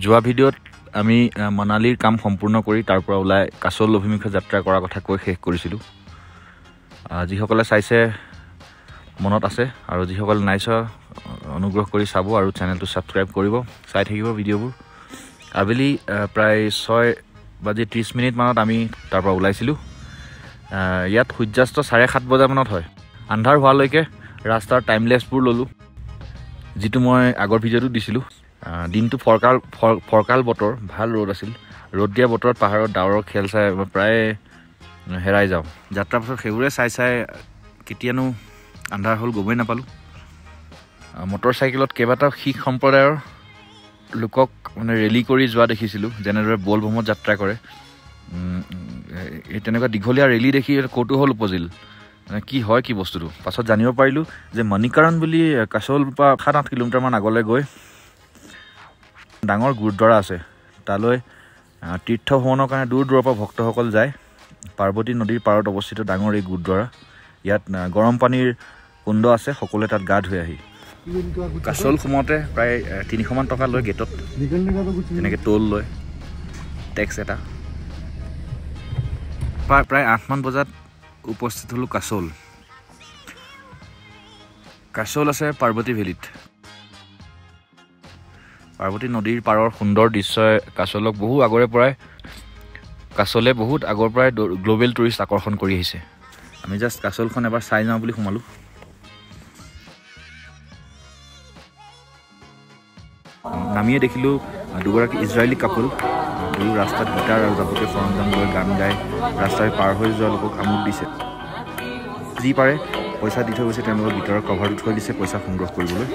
যোৱা ভিডিঅ'ত আমি মানালীৰ কাম সম্পূৰ্ণ কৰি তাৰ পৰা ওলাই কাছল অভিমুখে যাত্ৰা কৰাৰ কথা কৈ শেষ কৰিছিলোঁ। যিসকলে চাইছে মনত আছে। আৰু যিসকলে নাই চোৱা অনুগ্ৰহ কৰি চাব আৰু চেনেলটো ছাবস্ক্ৰাইব কৰিব। চাই থাকিব ভিডিঅ'বোৰ। আবেলি প্ৰায় ছয় বাজি ত্ৰিছ মিনিটমানত আমি তাৰ পৰা ওলাইছিলোঁ। ইয়াত সূৰ্যাস্ত চাৰে সাত বজামানত হয়। আন্ধাৰ হোৱালৈকে ৰাস্তাৰ টাইমলেছবোৰ ল'লোঁ যিটো মই আগৰ ভিডিঅ'টো দিছিলোঁ। দিনটো ফৰকাল ফৰ ফৰকাল বতৰ ভাল ৰ'দ আছিল। ৰ'দ দিয়া বতৰত পাহাৰত ডাৱৰৰ খেল চাই প্ৰায় হেৰাই যাওঁ। যাত্ৰাৰ পাছত সেইবোৰে চাই চাই কেতিয়ানো আন্ধাৰ হ'ল গমেই নাপালোঁ। মটৰ চাইকেলত কেইবাটাও শিখ সম্প্ৰদায়ৰ লোকক মানে ৰেলী কৰি যোৱা দেখিছিলোঁ যেনেদৰে বলভমত যাত্ৰা কৰে। এই তেনেকুৱা দীঘলীয়া ৰেলী দেখি কৌতূহল উপজিল। মানে কি হয় কি বস্তুটো? পাছত জানিব পাৰিলোঁ যে মণিকাৰণ বুলি কাছল পৰা সাত আঠ কিলোমিটাৰমান আগলৈ গৈ ডাঙৰ গুৰুদ্বাৰা আছে। তালৈ তীৰ্থ ভ্ৰমণৰ কাৰণে দূৰ দূৰৰ পৰা ভক্তসকল যায়। পাৰ্বতী নদীৰ পাৰত অৱস্থিত ডাঙৰ এই গুৰুদ্বাৰা। ইয়াত গৰম পানীৰ কুণ্ড আছে সকলোৱে তাত গা ধুই আহি। কাছল সোমাওঁতে প্ৰায় তিনিশমান টকা লয় গেটত। তেনেকৈ টোল লয় টেক্স এটা। প্ৰায় আঠমান বজাত উপস্থিত হ'লোঁ কাছল। কাছল আছে পাৰ্বতী ভেলীত। পাৰ্বতী নদীৰ পাৰৰ সুন্দৰ দৃশ্যই কাছলক বহু আগৰে পৰাই কাছলে বহুত আগৰ পৰাই গ্ল'বেল টুৰিষ্ট আকৰ্ষণ কৰি আহিছে। আমি জাষ্ট কাছলখন এবাৰ চাই যাওঁ বুলি সোমালোঁ। নামিয়ে দেখিলোঁ দুগৰাকী ইজৰাইলী কাপোৰ। দুয়ো ৰাস্তাত গীটাৰ আৰু যাৱতীয় সৰঞ্জাম লৈ গান গাই ৰাস্তাৰে পাৰ হৈ যোৱা লোকক আমোদ দিছে। যি পাৰে পইচা দি থৈ গৈছে তেওঁলোকৰ গীটাৰৰ কভাৰটো থৈ দিছে পইচা সংগ্ৰহ কৰিবলৈ।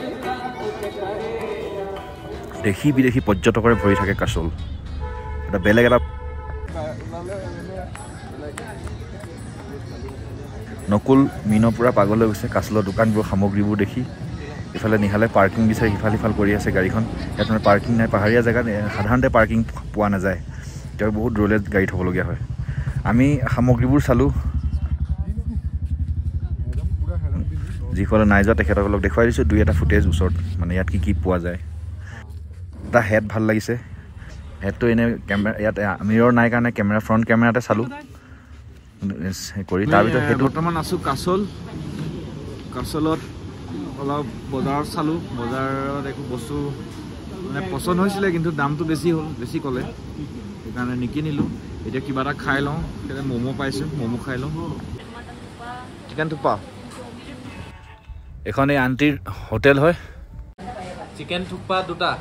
দেশী বিদেশী পৰ্যটকৰে ভৰি থাকে কাছল এটা বেলেগ এটা নকুল মিনৰ পৰা পাগল গৈছে কাছলৰ দোকানবোৰ সামগ্ৰীবোৰ দেখি। ইফালে নিহালে পাৰ্কিং বিচাৰি সিফাল সিফাল কৰি আছে গাড়ীখন। ইয়াত মানে পাৰ্কিং নাই পাহাৰীয়া জেগাত সাধাৰণতে পাৰ্কিং পোৱা নাযায়। তেওঁ বহুত দূৰলৈ গাড়ী থ'বলগীয়া হয়। আমি সামগ্ৰীবোৰ চালোঁ। যিসকলে নাই যোৱা তেখেতসকলক দেখুৱাই দিছোঁ। দুই এটা ফুটেজ ওচৰত। মানে ইয়াত কি কি পোৱা যায়। এটা হেড ভাল লাগিছে। হেডটো এনেই কেমেৰা ইয়াত আমিৰৰ নাই কাৰণে কেমেৰা ফ্ৰণ্ট কেমেৰাতে চালোঁ। কৰি তাৰ ভিতৰত সেইটো বৰ্তমান আছোঁ কাছল। কাছলত অলপ বজাৰত চালোঁ। বজাৰত একো বস্তু মানে পচন্দ হৈছিলে কিন্তু দামটো বেছি হ'ল বেছি ক'লে। সেইকাৰণে নিকিনিলোঁ। এতিয়া কিবা এটা খাই লওঁ। এতিয়া ম'ম' পাইছোঁ ম'ম' খাই লওঁ। চিকেন থোপা। এখন এই আণ্টিৰ হোটেল হয়। চিকেন থুকপা দুটা।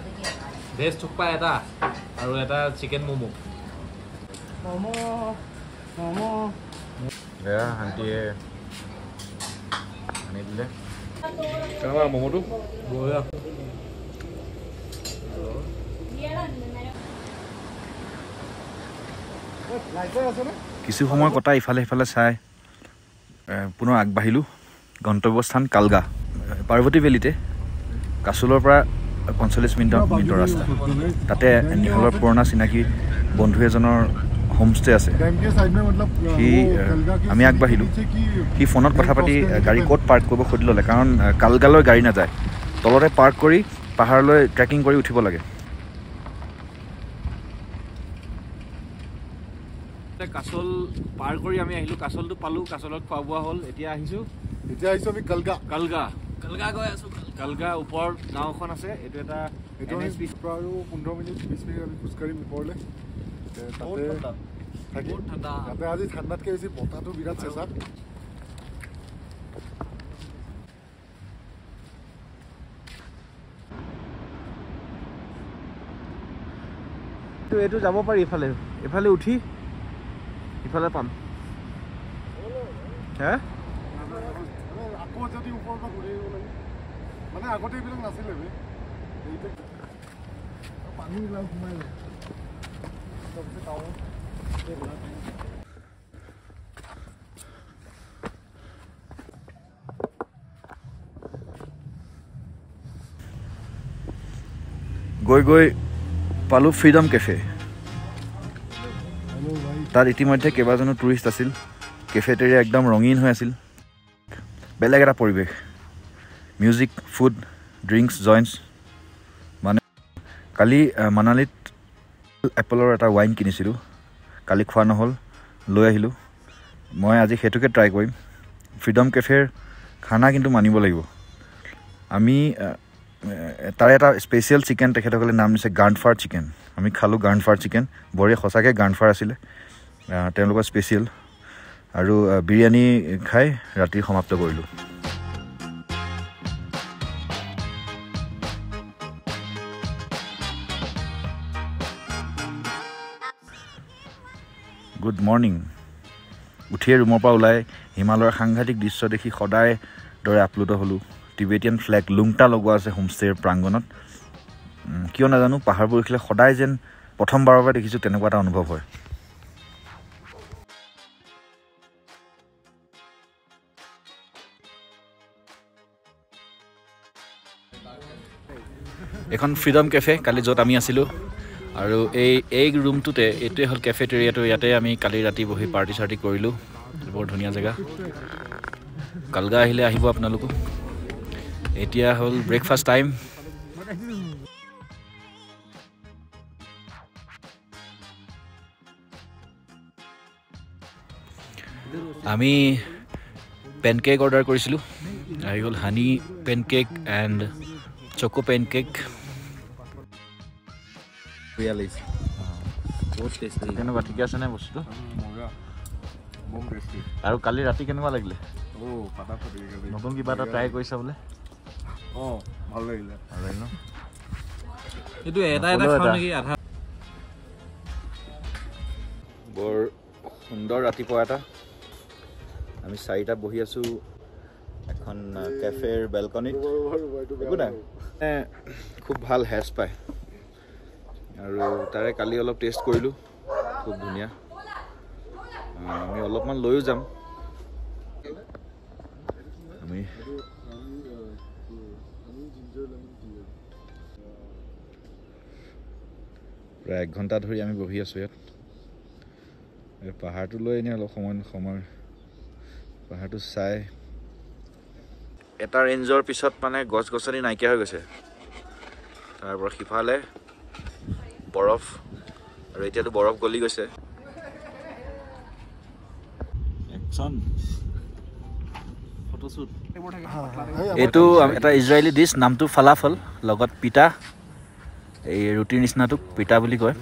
ভেজ থুকপা এটা আৰু এটা চিকেন ম'ম' এয়া আণ্টিয়ে আনি দিলে। কেনেকুৱা ম'ম'টো? বঢ়িয়া। কিছু সময় কটাই ইফালে সিফালে চাই। পুনৰ আগবাঢ়িলোঁ। গন্তব্যস্থান কালগা পাৰ্বতী ভেলীতে। কাছলৰ পৰা পঞ্চল্লিছ মিনিটৰ মিনিটৰ ৰাস্তা। তাতে নিহলৰ পুৰণা চিনাকি বন্ধু এজনৰ হোমষ্টে আছে। সি আমি আগবাঢ়িলোঁ। সি ফোনত কথা পাতি গাড়ী ক'ত পাৰ্ক কৰিব সুধি ল'লে কাৰণ কালগালৈ গাড়ী নাযায়। তলতে পাৰ্ক কৰি পাহাৰলৈ ট্ৰেকিং কৰি উঠিব লাগে। কাছল পাৰ কৰি আমি আহিলোঁ। কাছলটো পালোঁ কাছলত খোৱা বোৱা হ'ল এতিয়া আহিছোঁ। এতিয়া আহিছো আমি কালগা। কালগা। কালগা গৈ আছোঁ কালগা ওপৰত গাঁও এখন আছে এইটো এটা আৰু পোন্ধৰ মিনিট বিছ মিনিট আমি খোজকাঢ়িম ওপৰলৈ। তাতে থাকিম আজি ঠাণ্ডাতকৈ বেছি বতাহটো বিৰাট চেঁচা। এইটো যাব পাৰি ইফালে। ইফালে উঠি ইফালে পাম। হে? আকৌ যদি ওপৰৰ পৰা ঘূৰি আহিব লাগে। মানে আগতে এইবিলাক নাছিলে পানীবিলাক সোমাই গৈ গৈ পালোঁ ফ্ৰীডম কেফে তাত ইতিমধ্যে কেইবাজনো টুৰিষ্ট আছিল। কেফেটেৰিয়া একদম ৰঙীন হৈ আছিল। বেলেগ এটা পৰিৱেশ। মিউজিক ফুড ড্ৰিংকছ জইণ্টছ মানে কালি মানালীত এপলৰ এটা ৱাইন কিনিছিলোঁ। কালি খোৱা নহ'ল লৈ আহিলোঁ। মই আজি সেইটোকে ট্ৰাই কৰিম। ফ্ৰীডম কেফেৰ খানা কিন্তু মানিব লাগিব। আমি তাৰে এটা স্পেচিয়েল চিকেন তেখেতসকলে নাম দিছে গাৰ্ণফাৰ চিকেন আমি খালোঁ গাৰ্ণফাৰ চিকেন বঢ়িয়া সঁচাকৈ গাৰ্ণফাৰ আছিলে। তেওঁলোকৰ স্পেচিয়েল আৰু বিৰিয়ানী খাই ৰাতি সমাপ্ত কৰিলোঁ। Good morning. উঠিয়ে ৰুমৰ পৰা ওলাই হিমালয়ৰ সাংঘাতিক দৃশ্য দেখি সদায় দৰে আপ্লুত হ'লোঁ। টিবেটিয়ান ফ্লেগ লুংটা লগোৱা আছে হোমষ্টেৰ প্ৰাংগণত। কিয় নাজানো পাহাৰবোৰ দেখিলে সদায় যেন প্ৰথমবাৰৰ পৰা দেখিছোঁ তেনেকুৱা এটা অনুভৱ হয়। এখন ফ্ৰীডম কেফে কালি য'ত আমি আছিলোঁ। আৰু এই এই ৰুমটোতে এইটোৱে হ'ল কেফেটেৰিয়াটো ইয়াতে আমি কালি ৰাতি বহি পাৰ্টি চাৰ্টি কৰিলোঁ। বৰ ধুনীয়া জেগা। কালগা আহিলে আহিব আপোনালোকো। এতিয়া হ'ল ব্ৰেকফাষ্ট টাইম আমি পেনকেক অৰ্ডাৰ কৰিছিলোঁ। আহি গ'ল honey pancake and choco pancake কেনেকুৱা ঠিকে আছেনে বস্তুটো? আৰু কালি ৰাতি কেনেকুৱা লাগিলে? নতুন কিবা এটা ট্ৰাই কৰিছা বোলে? অঁ ভাল লাগিলে। ভাল লাগিল ন? এইটো এটা এটা নক'লেও খাওঁ এটা। নেকি আধা? বৰ সুন্দৰ ৰাতিপুৱা এটা। আমি চাৰিটা বহি আছোঁ এখন কেফেৰ বেলকনিত একো নাই। খুব ভাল হেজ পায়। আৰু তাৰে কালি অলপ টেষ্ট কৰিলোঁ। খুব ধুনীয়া। আমি অলপমান লৈও যাম। আমি প্ৰায় এক ঘণ্টা ধৰি আমি বহি আছোঁ ইয়াত। পাহাৰটো লৈ এনেই অলপ সময় সময় পাহাৰটো চাই এটা ৰেঞ্জৰ পিছত মানে গছ গছনি নাইকিয়া হৈ গৈছে। তাৰ পৰা সিফালে বৰফ। আৰু এতিয়াতো বৰফ গলি গৈছে। এইটো এটা ইজৰাইলী ডিছ নামটো ফালাফল লগত পিতা এই ৰুটিৰ নিচিনাটোক পিতা বুলি কয়।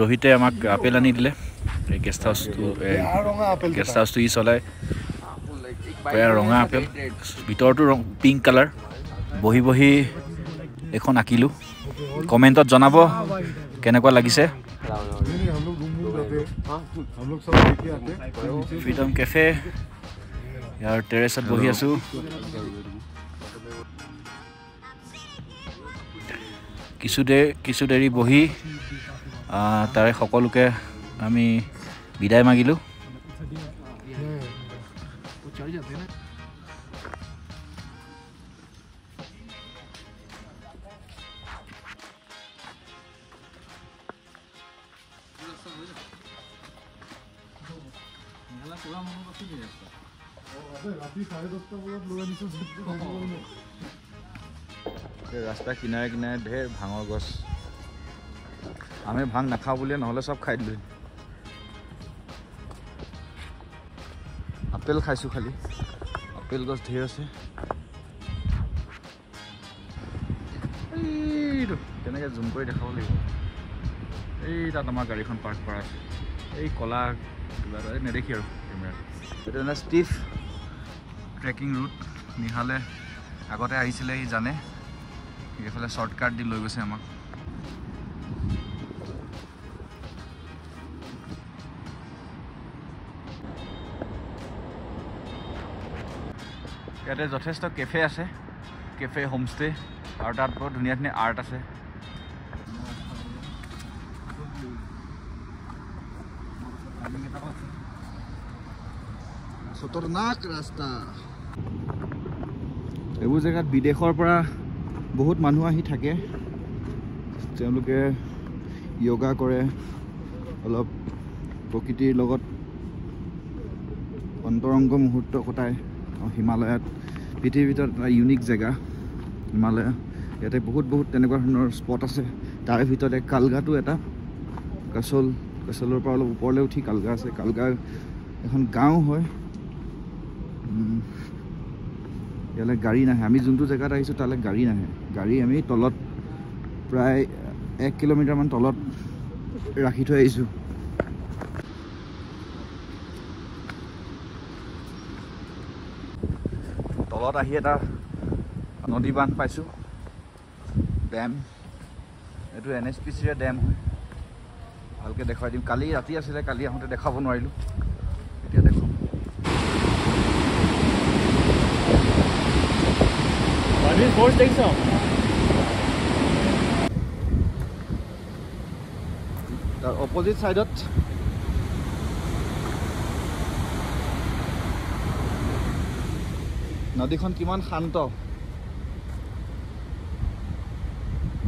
ৰোহিতে আমাক আপেল আনি দিলে। এই গেষ্ট হাউচটো গেষ্ট হাউচটো ই চলায় ৰঙা আপেল। ভিতৰতো ৰং পিংক কালাৰ বহি বহি এখন আঁকিলোঁ। কমেণ্টত জনাব কেনেকুৱা লাগিছে। ফ্ৰীডম কেফে ইয়াৰ টেৰেছত বহি আছোঁ। কিছু দেৰি কিছু দেৰি বহি তাৰে সকলোকে আমি বিদায় মাগিলোঁ। ৰাস্তা কিনাৰে কিনাৰে ঢেৰ ভাঙৰ গছ। আমি ভাং নাখাওঁ বুলিয়ে নহ'লে চব খাই দিলোঁ আপেল খাইছোঁ খালি। আপেল গছ ঢেৰ আছে। এইটো তেনেকৈ জুম কৰি দেখাব লাগিব। এই তাত আমাৰ গাড়ীখন পাৰ্ক কৰা আছে। এই ক'লা কিবা এটা নেদেখি আৰু কেমেৰাত মানে ষ্টিফ ট্ৰেকিং ৰুট নিহালে আগতে আহিছিলে সি জানে। এইফালে শ্বৰ্টকাট দি লৈ গৈছে আমাক। ইয়াতে যথেষ্ট কেফে আছে কেফে হোমষ্টে আৰু তাত বৰ ধুনীয়া ধুনীয়া আৰ্ট আছে। খতৰনাক ৰাস্তা। এইবোৰ জেগাত বিদেশৰ পৰা বহুত মানুহ আহি থাকে। তেওঁলোকে য়োগা কৰে অলপ প্ৰকৃতিৰ লগত অন্তৰংগ মুহূৰ্ত কটায় হিমালয়ত। পৃথিৱীৰ ভিতৰত এটা ইউনিক জেগা হিমালয়। ইয়াতে বহুত বহুত তেনেকুৱা ধৰণৰ স্পট আছে। তাৰে ভিতৰত কালগাটো এটা কাচল কাচলৰ পৰা অলপ ওপৰলৈ উঠি কালগা আছে। কালগা এখন গাঁও হয়। ইয়ালৈ গাড়ী নাহে। আমি যোনটো জেগাত আহিছোঁ তালৈ গাড়ী নাহে। গাড়ী আমি তলত প্ৰায় এক কিলোমিটাৰমান তলত ৰাখি থৈ আহিছোঁ। তলত আহি এটা নদী বান্ধ পাইছোঁ ডেম এইটো এন এছ পি চিৰে ডেম হয় ভালকৈ দেখুৱাই দিম কালি ৰাতি আছিলে কালি আহোঁতে দেখাব নোৱাৰিলোঁ এতিয়া দেখুৱাম তাৰ অপজিট ছাইডত নদীখন কিমান শান্ত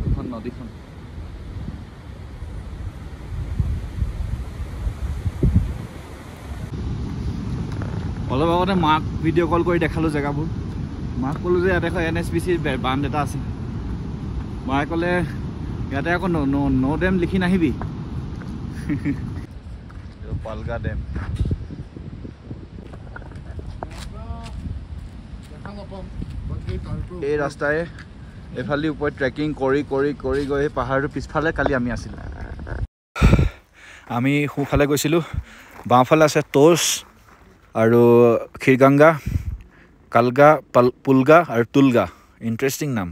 এইখন নদীখন অলপ আগতে মাক ভিডিঅ' কল কৰি দেখালোঁ জেগাবোৰ মাক ক'লোঁ যে ইয়াতে এন এছ পি চিৰ বান্ধ এটা আছে মায়ে ক'লে ইয়াতে আকৌ ন' ডেম লিখি নাহিবি পালগা ডেম দেখা নাপাম বাকী তাৰটো এই ৰাস্তাই এইফালে ওপৰত ট্ৰেকিং কৰি কৰি কৰি গৈ পাহাৰটোৰ পিছফালে কালি আমি আছিলোঁ। আমি সোঁফালে গৈছিলোঁ। বাওঁফালে আছে ট'চ আৰু ক্ষীৰগংগা কালগা পাল পুলগা আৰু তুলগা। ইণ্টাৰেষ্টিং নাম।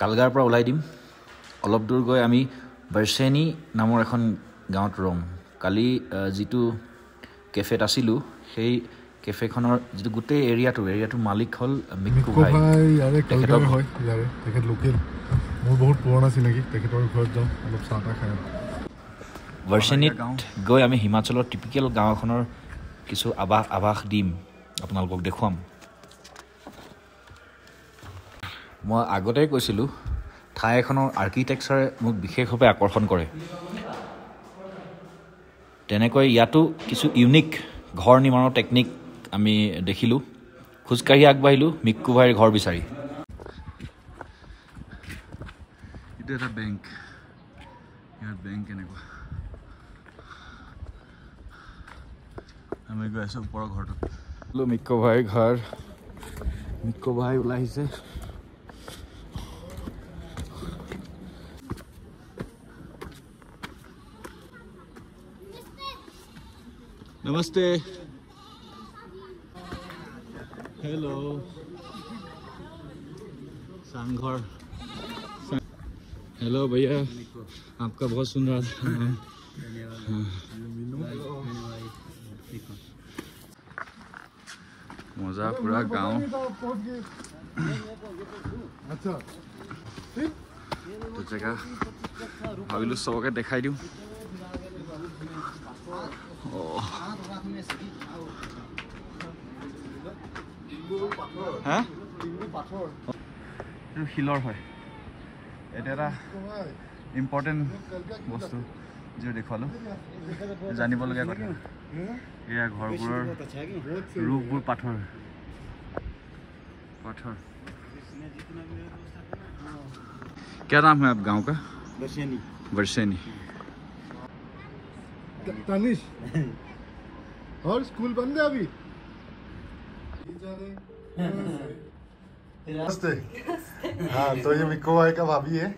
কালগাৰ পৰা ওলাই দিম। অলপ দূৰ গৈ আমি বাৰ্চেনি নামৰ এখন গাঁৱত ৰম। কালি যিটো কেফেত আছিলোঁ সেই কেফেখনৰ যিটো গোটেই এৰিয়াটোৰ এৰিয়াটোৰ মালিক হ'ল মিক্কু মিক্কু ভাই। ভাই ইয়াৰে তেখেতক- কালগাৰ হয় ইয়াৰে। তেখেত লোকেল। মোৰ বহুত পুৰণা চিনাকি তেখেতৰ ঘৰত যাওঁ অলপ চাহ তাহ খাই আহোঁ। ভাৰ্চেনিত। গৈ আমি হিমাচলৰ টিপিকেল গাঁও এখনৰ কিছু আৱাস আভাস দিম। আপোনালোকক দেখুৱাম। মই আগতেই কৈছিলোঁ ঠাই এখনৰ আৰ্কিটেক্সাৰে মোক বিশেষভাৱে আকৰ্ষণ কৰে। তেনেকৈ ইয়াতো কিছু ইউনিক ঘৰ নিৰ্মাণৰ টেকনিক আমি দেখিলোঁ। খোজকাঢ়ি আগবাঢ়িলোঁ মিক্কু ভাইৰ ঘৰ বিচাৰি। এইটো এটা বেংক ইয়াৰ বেংক এনেকুৱা। আমি গৈ আছোঁ ওপৰৰ ঘৰটোত। মিক্কু ভাইৰ ঘৰ। মিক্কু ভাই ওলাই আহিছে নমস্তে हेलो सांघर हेलो भैया आपका बहुत सुन रहा था हाँ। मजा पूरा गांव আচ্ছা তো জেগা ভাবিলোঁ চবকে দেখাই দিওঁ হা পাথৰ এইটো শিলৰ হয় এইটো এটা ভাই ইম্পৰ্টেণ্ট বস্তু যিটো দেখুৱালোঁ জানিবলগীয়া কথা এয়া ঘৰবোৰৰ ৰূপবোৰ পাথৰ पाथर क्या नाम है आप गांव का बरसेनी बरसेनी तनिष और स्कूल बंद है अभी नमस्ते हाँ तो ये मिक्को भाई का भाभी है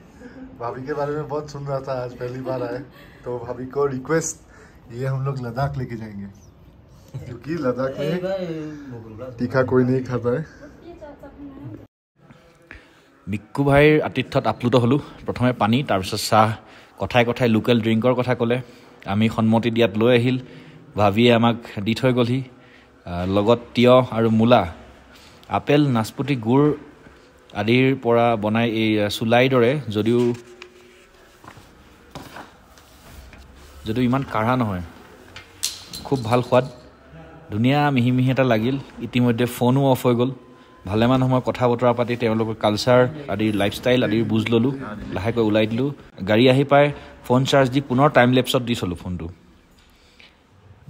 भाभी के बारे में बहुत सुन रहा था आज पहली बार आए तो भाभी को रिक्वेस्ट ये हम लोग लद्दाख लेके जाएंगे क्योंकि लद्दाख में तीखा कोई नहीं खाता है মিক্কু ভাইৰ আতিথ্যত আপ্লুত হ'লোঁ প্ৰথমে পানী তাৰপিছত চাহ কথাই কথাই লোকেল ড্ৰিংকৰ কথা ক'লে আমি সন্মতি দিয়াত লৈ আহিল ভাবিয়ে আমাক দি থৈ গ'লহি। লগত তিয়ঁহ আৰু মূলা আপেল নাচপতি গুৰ আদিৰ পৰা বনাই এই চুলাইৰ দৰে যদিও যদিও ইমান কাঢ়া নহয় খুব ভাল সোৱাদ। ধুনীয়া মিহি মিহি এটা লাগিল। ইতিমধ্যে ফোনো অফ হৈ গ'ল। ভালেমান সময় কথা বতৰা পাতি তেওঁলোকৰ কালচাৰ আদিৰ লাইফষ্টাইল আদিৰ বুজ ল'লোঁ লাহেকৈ ওলাই দিলোঁ। গাড়ী আহি পাই ফোন চাৰ্জ দি পুনৰ টাইম লেপছত দি চলোঁ ফোনটো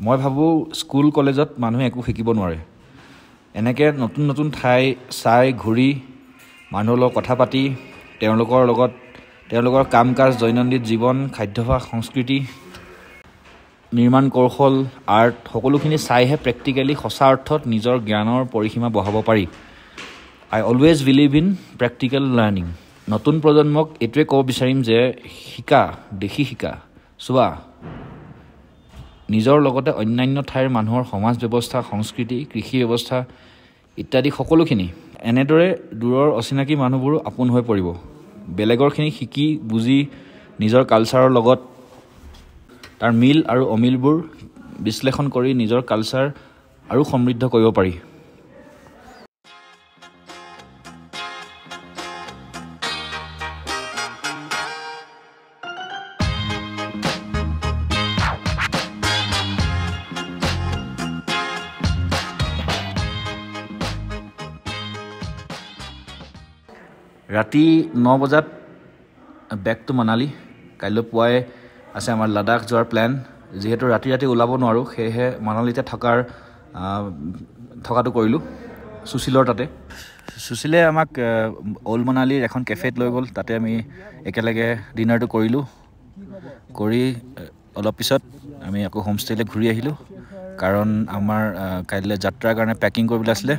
মই ভাবোঁ স্কুল কলেজত মানুহে একো শিকিব নোৱাৰে। এনেকৈ নতুন নতুন ঠাই চাই ঘূৰি মানুহৰ লগত কথা পাতি তেওঁলোকৰ লগত তেওঁলোকৰ কাম কাজ দৈনন্দিন জীৱন খাদ্যাভ্যাস সংস্কৃতি নিৰ্মাণ কৌশল আৰ্ট সকলোখিনি চাইহে প্ৰেক্টিকেলি সঁচা অৰ্থত নিজৰ জ্ঞানৰ পৰিসীমা বঢ়াব পাৰি। I always believe in practical learning. নতুন প্ৰজন্মক এইটোৱে ক'ব বিচাৰিম যে শিকা দেখি শিকা। চোৱা নিজৰ লগতে অন্যান্য ঠাইৰ মানুহৰ সমাজ ব্যৱস্থা সংস্কৃতি কৃষি ব্যৱস্থা ইত্যাদি সকলোখিনি এনেদৰে দূৰৰ অচিনাকি মানুহবোৰো আপোন হৈ পৰিব। বেলেগৰখিনি শিকি বুজি নিজৰ কালচাৰৰ লগত তাৰ মিল আৰু অমিলবোৰ বিশ্লেষণ কৰি নিজৰ কালচাৰ আৰু সমৃদ্ধ কৰিব পাৰি। ৰাতি ন বজাত বেক টু মানালী কাইলৈ পুৱাই আছে আমাৰ লাডাখ যোৱাৰ প্লেন যিহেতু ৰাতি ৰাতি ওলাব নোৱাৰোঁ সেয়েহে মানালীতে থকাৰ থকাটো কৰিলোঁ। সুশীলৰ তাতে। সুশীলে আমাক অল্ড মানালীৰ এখন কেফেত লৈ গ'ল। তাতে আমি একেলগে ডিনাৰটো কৰিলোঁ। কৰি অলপ পিছত আমি আকৌ হোমষ্টেলৈ ঘূৰি আহিলোঁ। কাৰণ আমাৰ কাইলৈ যাত্ৰাৰ কাৰণে পেকিং কৰিবলৈ আছিলে।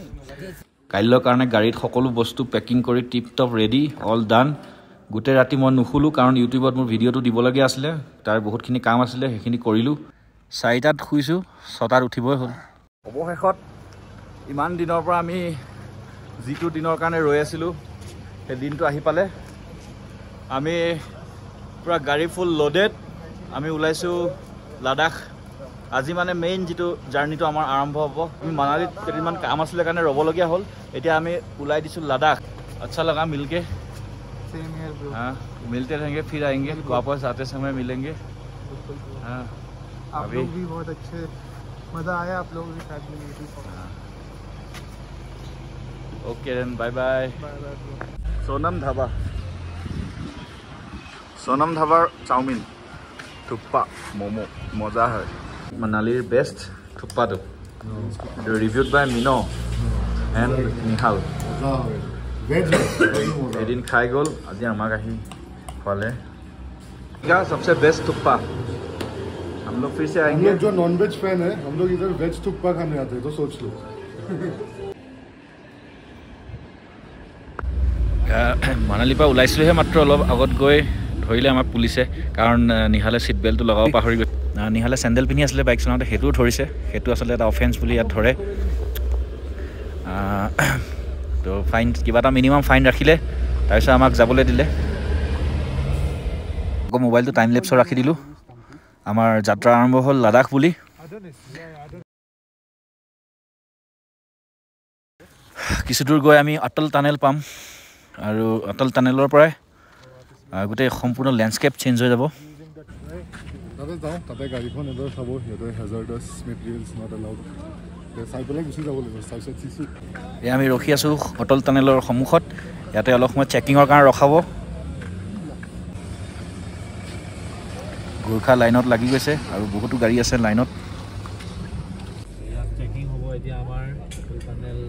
কাইলৈৰ কাৰণে গাড়ীত সকলো বস্তু পেকিং কৰি tip top ready all done গোটেই ৰাতি মই নুশুলোঁ কাৰণ ইউটিউবত মোৰ ভিডিঅ'টো দিবলগীয়া আছিলে। তাৰ বহুতখিনি কাম আছিলে সেইখিনি কৰিলোঁ। চাৰিটাত শুইছোঁ ছটাত উঠিবই হ'ল। অৱশেষত ইমান দিনৰ পৰা আমি যিটো দিনৰ কাৰণে ৰৈ আছিলোঁ সেই দিনটো আহি পালে। আমি পূৰা গাড়ী ফুল লোডেড আমি ওলাইছোঁ লাডাখ। আজি মানে মেইন যিটো জাৰ্ণিটো আমাৰ আৰম্ভ হ'ব আমি মানালীত কেইদিনমান কাম আছিলে কাৰণে ৰ'বলগীয়া হ'ল এতিয়া আমি ওলাই দিছোঁ লাডাখ আচ্ছা লগা মিলকে सेम ईयर ब्रो हाँ मिलते रहेंगे फिर आएंगे वापस आते समय मिलेंगे हाँ आप अभी- लोग भी बहुत अच्छे मज़ा आया आप लोगों के साथ में okay then bye bye bye bye bro Sonam dhaba Sonam ধাবাৰ chowmein thukpa momo মজা হয় মানালীৰ বেষ্ট থুপ্পাটো reviewed by mein and Nihal veg veg मज़ा এদিন খাই গ'ল আজি আমাক আহি খোৱালে क्या सबसे बेस्ट थुप्पा हम लोग फिर से हम आएंगे लोग जो नॉन वेज फैन है हम लोग इधर वेज थुप्पा खाने आते हैं तो सोच लो মানালীৰ পৰা ওলাইছিলোঁহে মাত্ৰ অলপ আগত গৈ ধৰিলে আমাক পুলিচে কাৰণ আহ, নিহালে ছিট বেল্টটো লগাব পাহৰি গৈ আহ, নিহালে চেণ্ডেল পিন্ধি আছিলে বাইক চলাওঁতে সেইটোও ধৰিছে। সেইটো আচলতে এটা অফেন্স বুলি ইয়াত ধৰে। তো ফাইন কিবা এটা মিনিমাম ফাইন ৰাখিলে তাৰপিছত আমাক যাবলৈ দিলে। আকৌ মোবাইলটো টাইম লেপছত ৰাখি দিলোঁ। আমাৰ যাত্ৰা আৰম্ভ হ'ল লাডাখ বুলি। কিছু দূৰ গৈ আমি অটল টানেল পাম। আৰু অটল টানেলৰ পৰাই গোটেই সম্পূৰ্ণ লেণ্ডস্কেপ চেঞ্জ হৈ যাব। তাতে যাওঁ তাতে গাড়ীখন এবাৰ চাব সিহঁতে হেজাৰ্ডাছ মেটেৰিয়েলছ নট এলাউড চাই পেলাই গুচি যাব লাগিব তাৰপিছত চিচি এয়া আমি ৰখি আছোঁ অটল টানেলৰ সন্মুখত। ইয়াতে অলপ সময় চেকিঙৰ কাৰণে ৰখাব। গোৰ্খা লাইনত লাগি গৈছে আৰু বহুতো গাড়ী আছে লাইনত। ইয়াত ট্ৰেকিং হ'ব এতিয়া আমাৰ অটল টানেল।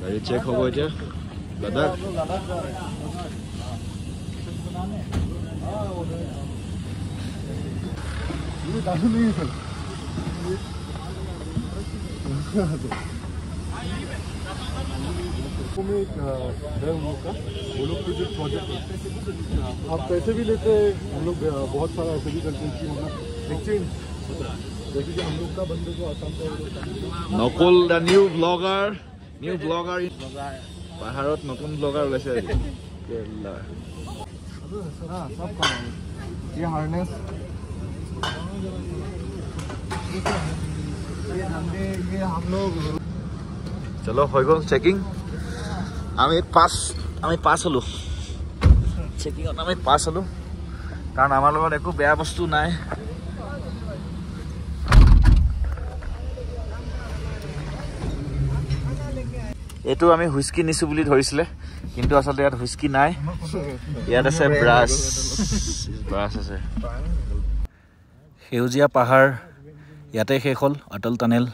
গাড়ী চেক হ'ব এতিয়া। লাডাখ। में एक अ, है उन लोग का वो लोग के जो प्रोजेक्ट आप पैसे भी लेते हैं हम लोग अ, बहुत सारा ऐसे भी करते हैं कि मतलब एक्सचेंज जैसे कि हम लोग का बंदे को आसाम का Nakul the new blogger new blogger পাহাৰত নতুন ব্লগাৰ ওলাইছে আজি কেৰেলা চলো হৈ গ'ল চেকিং আমি পাছ আমি পাছ হ'লোঁ চেকিঙত আমি পাছ হ'লোঁ কাৰণ আমাৰ লগত একো বেয়া বস্তু নাই এইটো আমি হুইস্কি নিছোঁ বুলি ধৰিছিলে কিন্তু আচলতে ইয়াত হুইস্কি নাই ইয়াত আছে ব্ৰাছ ব্ৰাছ আছে সেউজীয়া পাহাৰ ইয়াতে শেষ হ'ল অটল টানেল।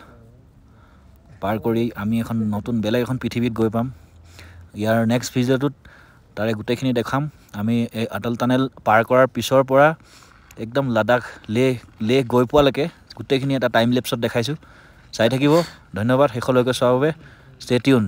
পাৰ কৰি আমি এখন নতুন বেলেগ এখন পৃথিৱীত গৈ পাম। ইয়াৰ নেক্সট ভিডিঅ'টোত তাৰে গোটেইখিনি দেখাম। আমি এই অটল টানেল পাৰ কৰাৰ পিছৰ পৰা একদম লাডাখ লেহ লেহ গৈ পোৱালৈকে গোটেইখিনি এটা টাইম লেপছত দেখাইছোঁ। চাই থাকিব। ধন্যবাদ। শেষলৈকে চোৱাৰ বাবে ষ্টে টিউন